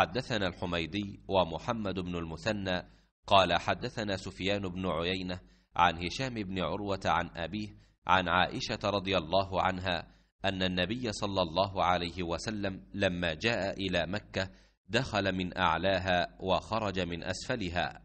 حدثنا الحميدي ومحمد بن المثنى قال حدثنا سفيان بن عيينة عن هشام بن عروة عن أبيه عن عائشة رضي الله عنها أن النبي صلى الله عليه وسلم لما جاء إلى مكة دخل من أعلاها وخرج من أسفلها.